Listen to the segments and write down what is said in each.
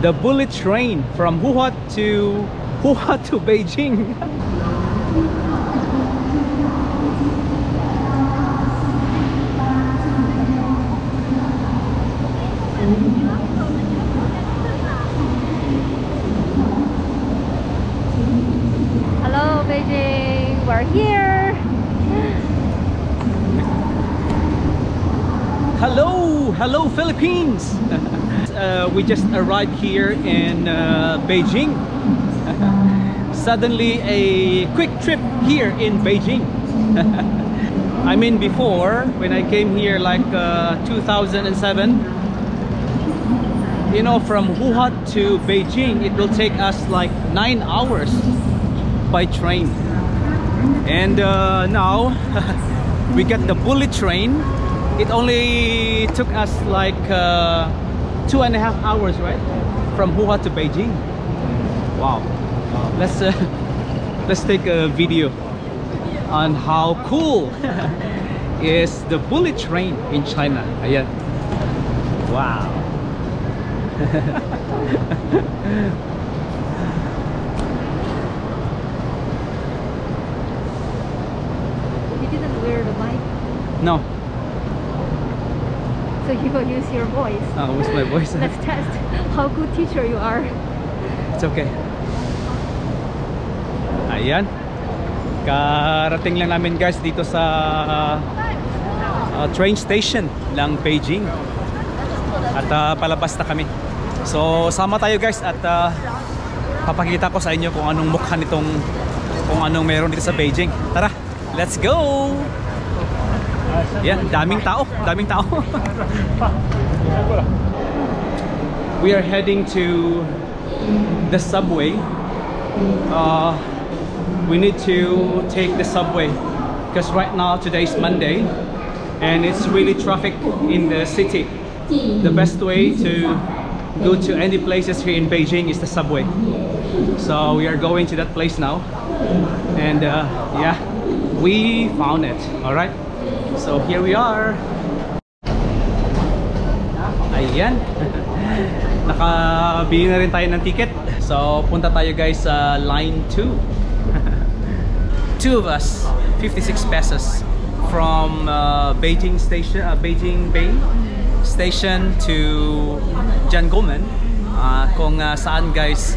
the bullet train from Wuhan to Wuhan to Beijing. Hello, Beijing. We're here. Hello, hello Philippines. Uh, we just arrived here in uh, Beijing. Suddenly a quick trip here in Beijing. I mean before when I came here like uh, 2007 you know from Wuhan to Beijing it will take us like nine hours by train and uh, now we get the bullet train it only took us like uh, two and a half hours right? From Wuhan to Beijing. Wow. Let's uh, let's take a video on how cool is the bullet train in China. Ayan. wow. You didn't wear the mic, no so you will use your voice. uh, what's my voice Let's test how good teacher you are. It's okay. Ayan. Karating lang namin guys dito sa uh, train station ng Beijing. At uh, palabas na kami. So sama tayo guys at uh, papakita ko sa inyo kung anong mukha nitong kung anong meron dito sa Beijing. Tara, let's go! Yan, daming tao, daming tao. We are heading to the subway. Uh, we need to take the subway because right now today is Monday and it's really traffic in the city. The best way to go to any places here in Beijing is the subway. So we are going to that place now and uh, yeah, we found it. All right. So here we are. Ayan. Nakabili na rin tayo ng ticket. So, punta tayo guys sa line 2. Two of us, 56 pesos from uh, Beijing station, uh, Beijing Bay station to Jianggomen. Uh, kung uh, saan guys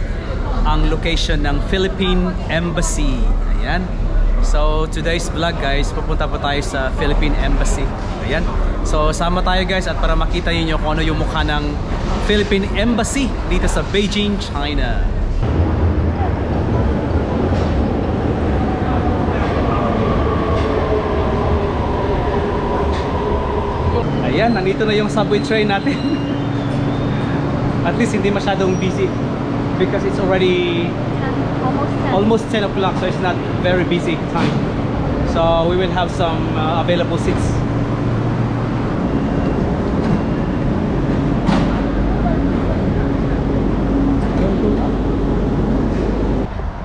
ang location ng Philippine Embassy. Ayan. So today's vlog guys, pupunta po tayo sa Philippine Embassy. Ayan. So sama tayo guys at para makita niyo kung ano yung mukha ng Philippine Embassy dito sa Beijing, China. Ayan, nandito na yung subway train natin. At least hindi masyadong busy because it's already 10, almost 10. o'clock so it's not very busy time so we will have some uh, available seats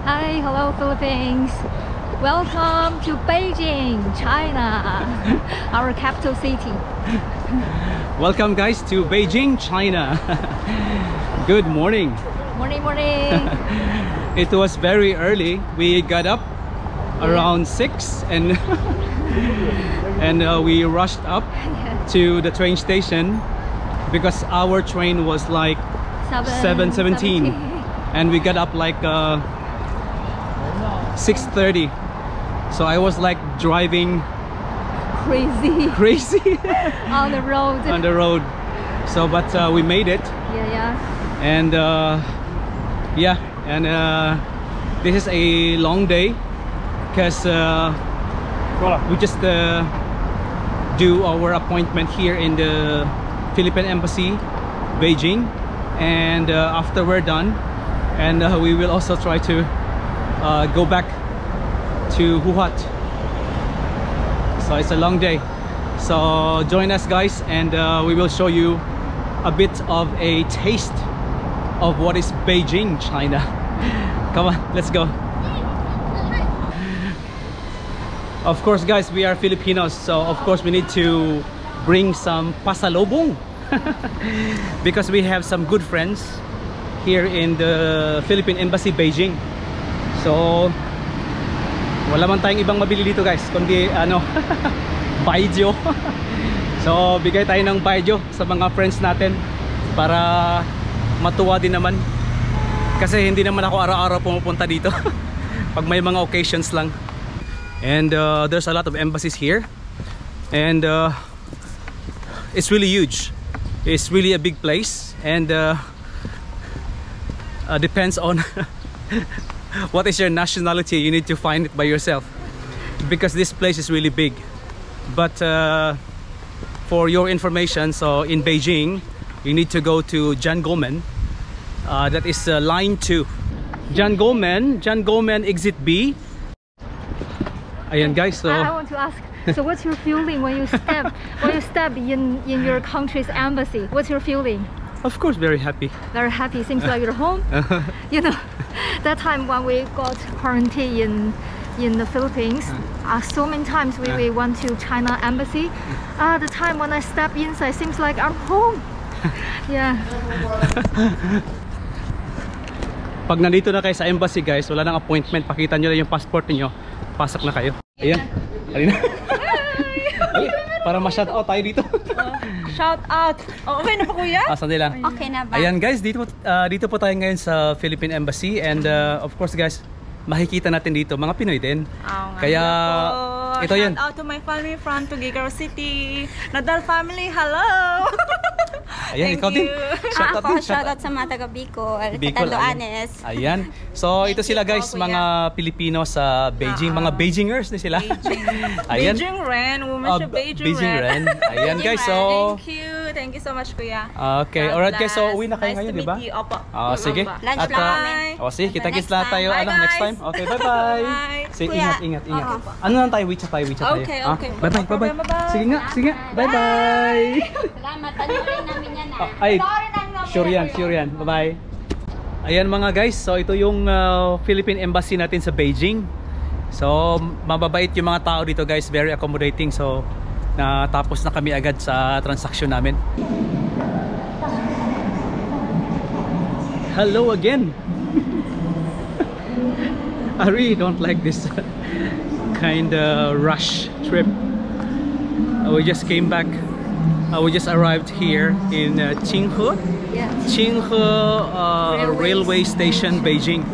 Hi, hello Philippines. Welcome to Beijing, China, our capital city. welcome guys to beijing china good morning Morning, morning. it was very early we got up around 6 and and uh, we rushed up to the train station because our train was like 7:17 17. and we got up like uh 6:30 so i was like driving Crazy crazy on the road. on the road so but uh, we made it yeah, yeah. and uh yeah and uh this is a long day because uh we just uh do our appointment here in the Philippine Embassy Beijing and uh, after we're done and uh, we will also try to uh, go back to Wuhan. So it's a long day. So join us guys and we will show you a bit of a taste of what is Beijing China come on let's go of course guys we are Filipinos so of course we need to bring some pasalobong because we have some good friends here in the Philippine Embassy Beijing. So wala man tayong ibang mabili dito guys kundi ano baijiu. so bigay tayo ng baijiu sa mga friends natin para matuwa din naman. Kasi hindi naman ako araw-araw pumupunta dito. Pag may mga occasions lang. And uh, there's a lot of embassies here. And uh, it's really huge. It's really a big place and uh, uh, depends on what is your nationality. You need to find it by yourself because this place is really big. But uh, for your information, so in Beijing, you need to go to Jianguomen. Uh, that is uh, line 2. Jianguomen, Jianguomen exit B. Ayan guys, so I, I want to ask. So what's your feeling when you step when you step in in your country's embassy? What's your feeling? of course very happy. Very happy. Seems like you're home. you know, that time when we got quarantined in in the Philippines, uh, so many times we, we went to China embassy. Uh, the time when I step inside, seems like I'm home. yeah. Pag nandito na kayo sa embassy guys, wala nang appointment, pakita nyo lang yung passport niyo, pasok na kayo. Ayan. Ayun na. Para ma-shout out tayo dito. Shout out! Oh, okay na po kuya? ah, sandali lang. Okay na ba? Ayan guys, dito, ah, dito po tayo ngayon sa Philippine Embassy and ah, of course guys, makikita natin dito mga Pinoy din. Oo nga Kaya ito Shout yun. out to my family from Tuguegarao City. Nadal family, hello! Ayan, Thank ikaw din. you. Shout out Ako, din. Shout shoutout sa mga taga Bicol, Bicol, Catanduanes. Ayan. So ito sila you po, guys, kuya. mga Pilipino sa Beijing, mga Beijingers na sila. Ayan. Beijing Ren, woman Ah, siya Beijing, Beijing Ren. Ayan guys, so Thank you. Thank you so much kuya. Okay, God alright guys, so uwi na kayo nice ngayon, to di ba? meet you. Opo. Ah, sige. Lunch At, lang ah, kami. oh, sige, kita kits Next lahat tayo. Ano, Bye, next guys. time. Okay, bye-bye. Bye. Sige, Kuya. ingat, ingat, ingat. Opo. Ano lang tayo, WeChat tayo, WeChat tayo. Okay, Ah, okay. Bye-bye, No bye-bye. bye-bye. Sige nga, sige nga. Bye-bye. Salamat, panoorin namin yan ah. Oh, ay, sure yan, sure yan. Bye-bye. Ayan mga guys, so ito yung uh, Philippine Embassy natin sa Beijing. So, mababait yung mga tao dito guys, very accommodating. So, natapos na kami agad sa transaction namin. Hello again. I really don't like this kind of rush trip. Uh, we just came back. Uh, we just arrived here in uh, Qinghe. Yeah. Qinghe uh, Railway railway station, Beijing.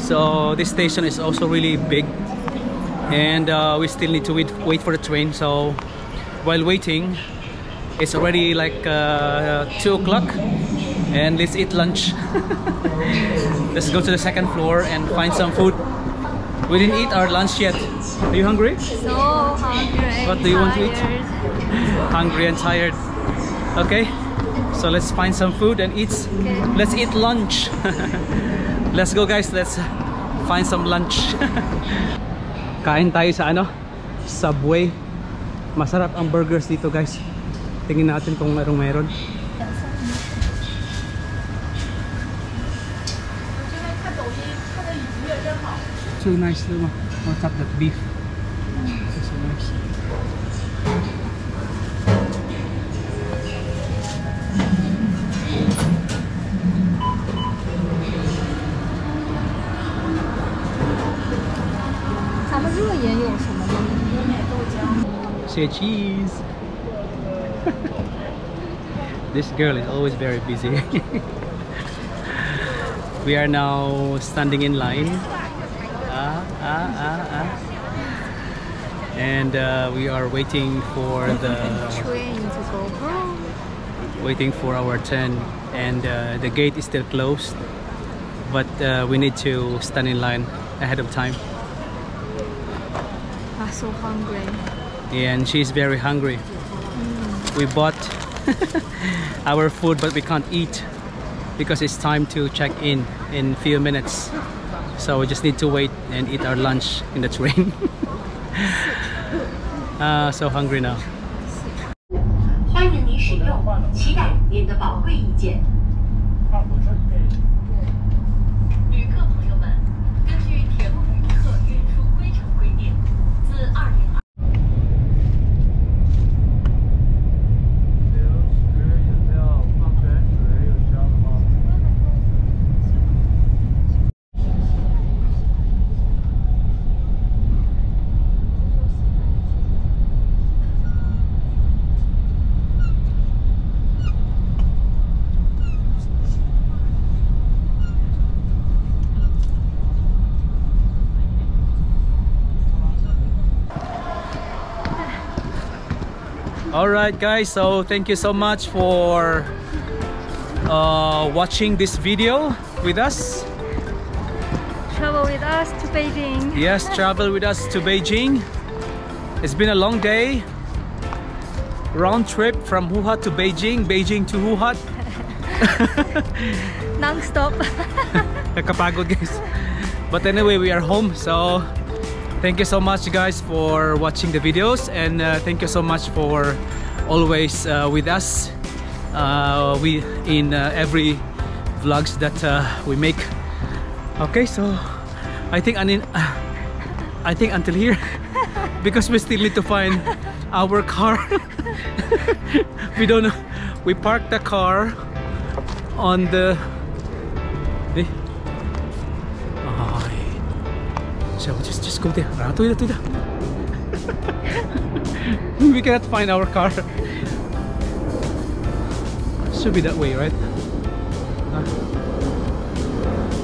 So this station is also really big, and uh, we still need to wait wait for the train. So while waiting, it's already like uh, two o'clock, and let's eat lunch. let's go to the second floor and find some food. We didn't eat our lunch yet. Are you hungry? So hungry. What do you want to eat? hungry and tired. Okay, so let's find some food and eat. Okay. Let's eat lunch. let's go, guys. Let's find some lunch. Kain tayo sa ano? Subway. Masarap ang burgers dito, guys. Tingin natin kung merong meron. So nice, diba? What's up that beef? So nice. Say cheese. this girl is always very busy. we are now standing in line. Ah, ah. And uh, we are waiting for the Train to go home. waiting for our turn and uh, the gate is still closed but uh, we need to stand in line ahead of time I'm so hungry. Yeah, and she's very hungry we bought our food but we can't eat because it's time to check in in a few minutes so we just need to wait and eat our lunch in the train uh, so hungry now 欢迎您使用，期待您的宝贵意见。 All right, guys. So thank you so much for uh, watching this video with us. Travel with us to Beijing. Yes, travel with us to Beijing. It's been a long day. Round trip from Wuhan to Beijing, Beijing to Wuhan. Non-stop. Nakapagod guys. But anyway, we are home. So thank you so much guys for watching the videos and uh, thank you so much for always uh, with us. Uh, we in uh, every vlogs that uh, we make. Okay, so I think I, I think until here because we still need to find our car. we don't know. We parked the car on the. So just just go there. Ah, tuloy na, tuloy we cannot find our car. Should be that way, right? Ah.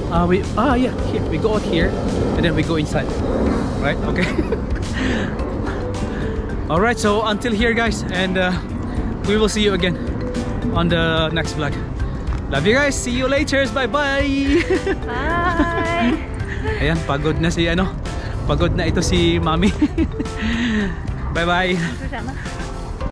Ah, we ah yeah here we go out here and then we go inside, right? Okay. All right, so until here, guys, and uh, we will see you again on the next vlog. Love you guys. See you later. Bye bye. Bye. Ayan, pagod na si ano. Pagod na ito si Mami. Bye-bye.